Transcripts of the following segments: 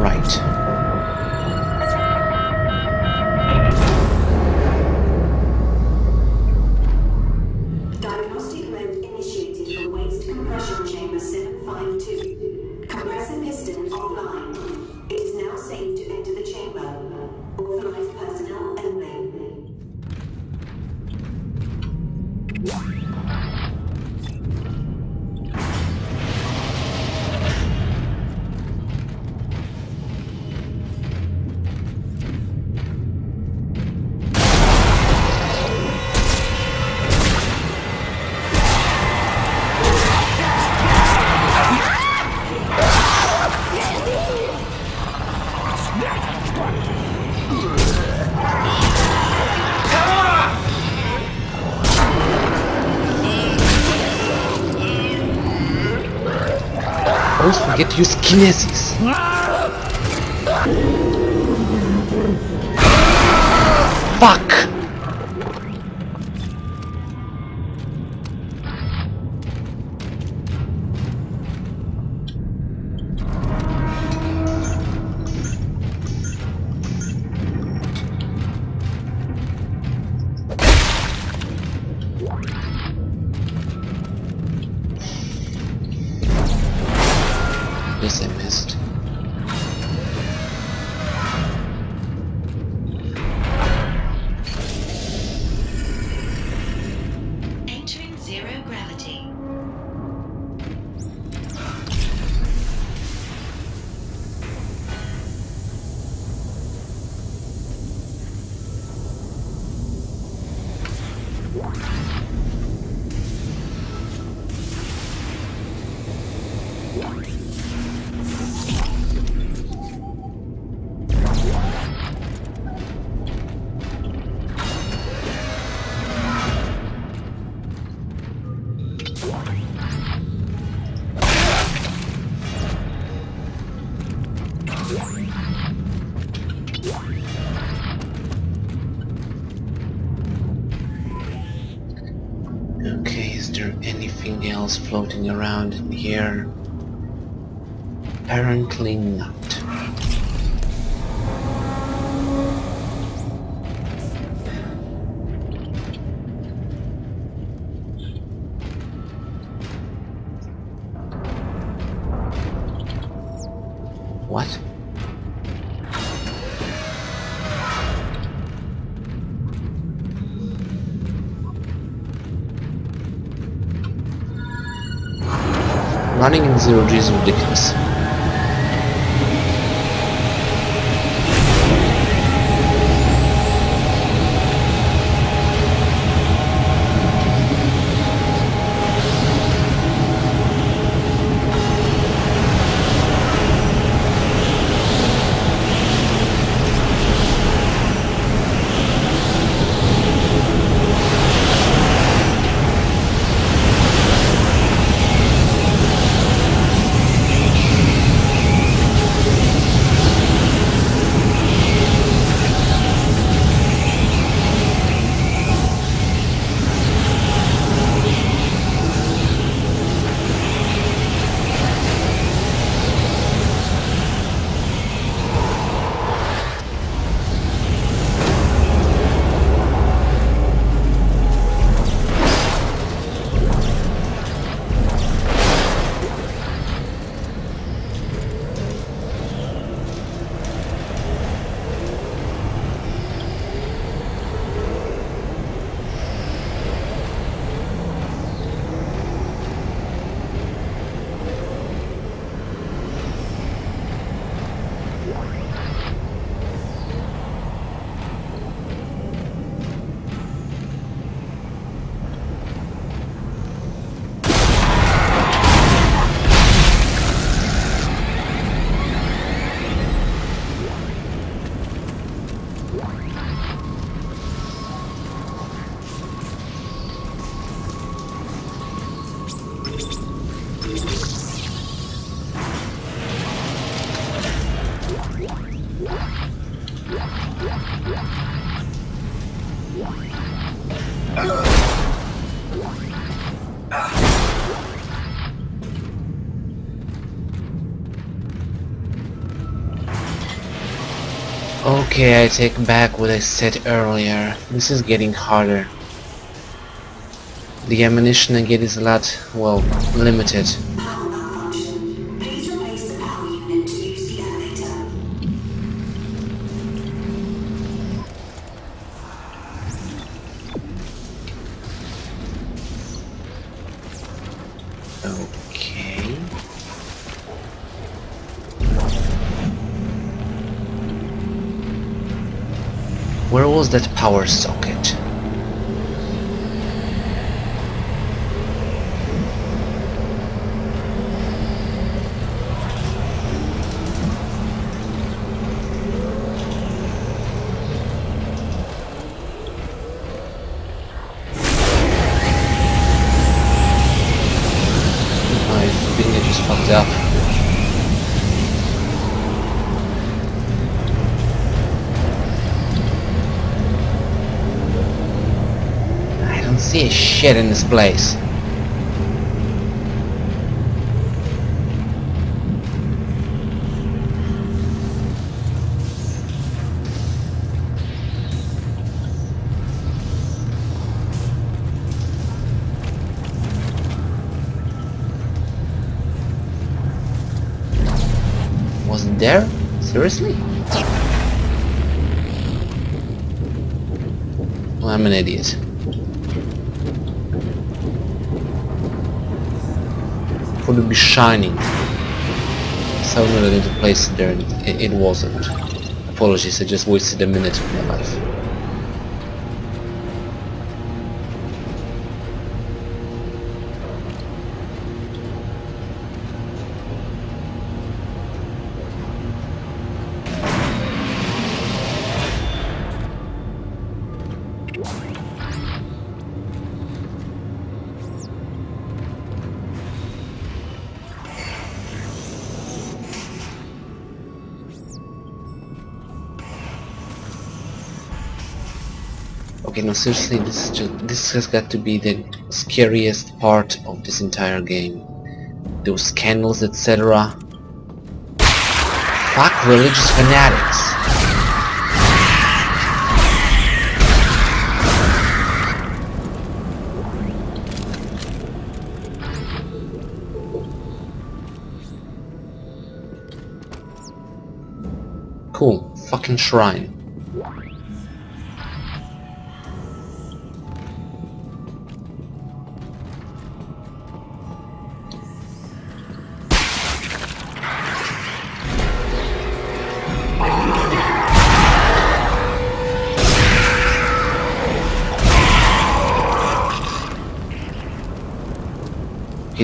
Right. To use kinesis. Fuck! Anything else floating around in here? Apparently not. Running in zero G is ridiculous. Okay, I take back what I said earlier. This is getting harder. The ammunition I get is a lot, well, limited. Was that power socket? I think I just fucked up. I don't see a shit in this place. Wasn't there? Seriously? Well, I'm an idiot. Would it be shining? So I'm going to place it there and it, it wasn't. Apologies, I just wasted a minute of my life. Okay, no, seriously, this is just, this has got to be the scariest part of this entire game. Those candles, etc. Fuck religious fanatics. Cool, fucking shrine.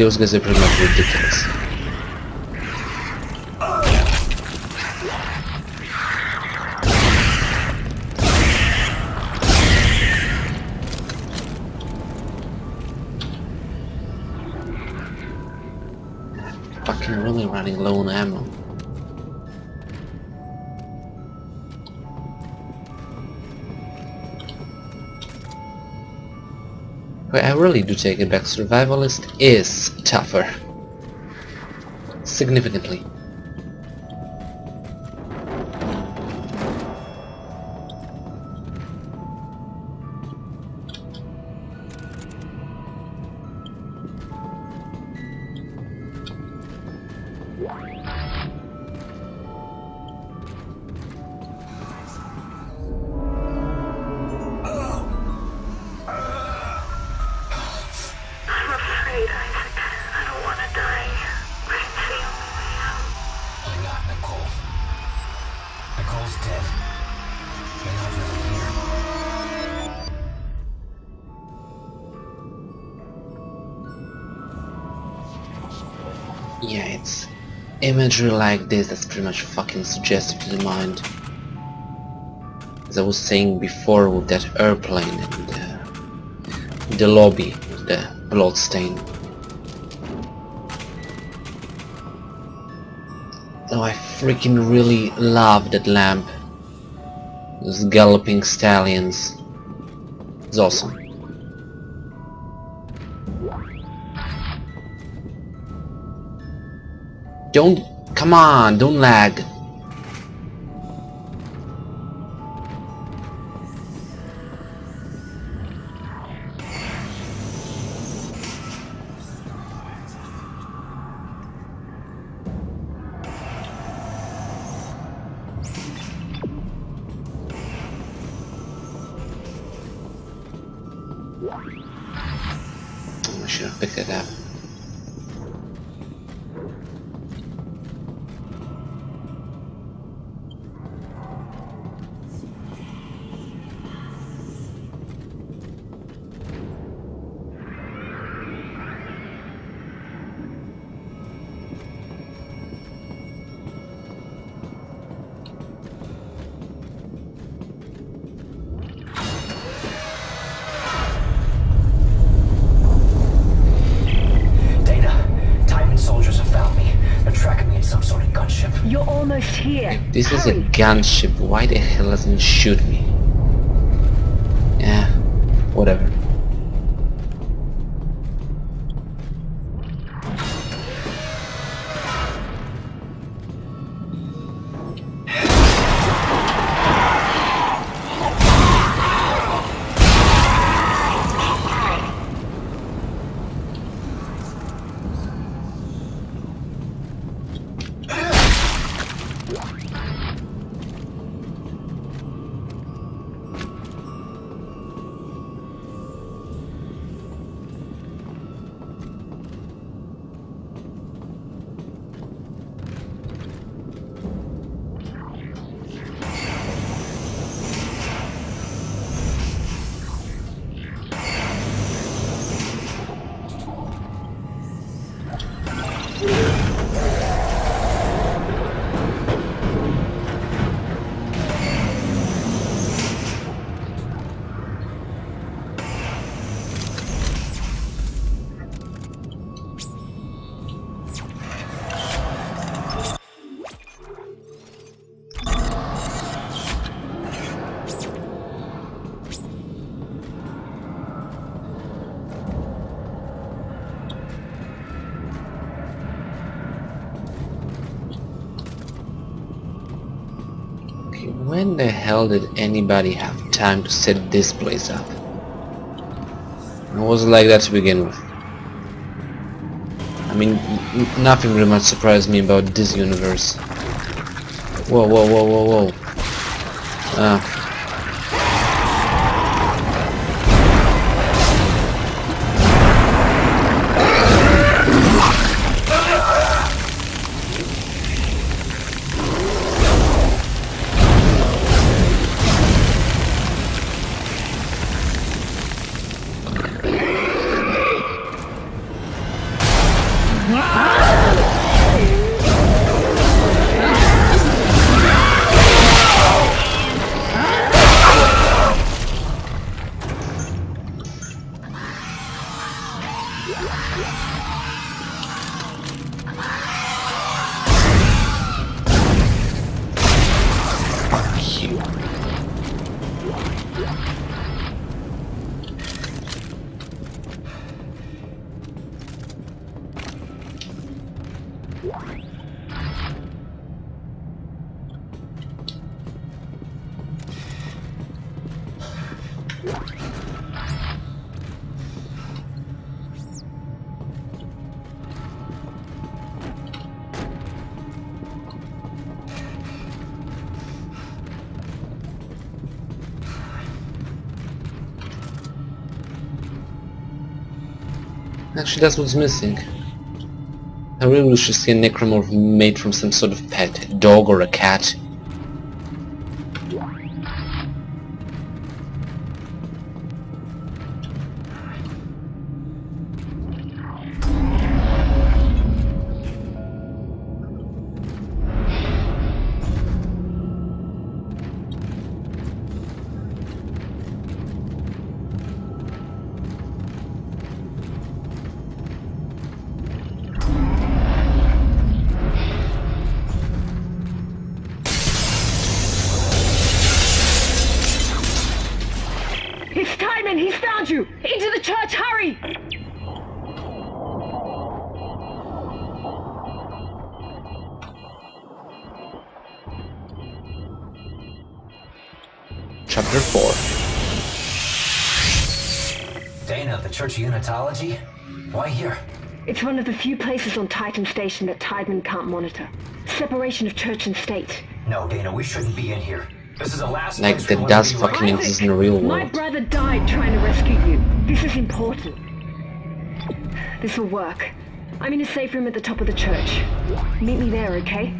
Are pretty much ridiculous. Fucking really running low on ammo. But I really do take it back. Survivalist is tougher. Significantly. Yeah, it's imagery like this that's pretty much fucking suggestive to the mind. As I was saying before with that airplane and the, the lobby with the blood stain. Oh, I freaking really love that lamp. Those galloping stallions. It's awesome. Don't... Come on, don't lag. Almost here. This is a gunship. Why the hell doesn't shoot me? Yeah, whatever. When the hell did anybody have time to set this place up? It wasn't like that to begin with. I mean, nothing really much surprised me about this universe. Whoa, whoa, whoa, whoa, whoa. Ah. Actually, that's what's missing. I really wish to see a necromorph made from some sort of pet, dog or a cat. You! Into the church! Hurry! Chapter 4 Dana, the Church of Unitology? Why here? It's one of the few places on Titan Station that Tiedemann can't monitor. Separation of church and state. No, Dana, we shouldn't be in here. This is the last Like place we that does fucking exist in the real world. My brother died trying to rescue you. This is important. This will work. I'm in a safe room at the top of the church. Meet me there, okay?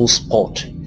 I'm gonna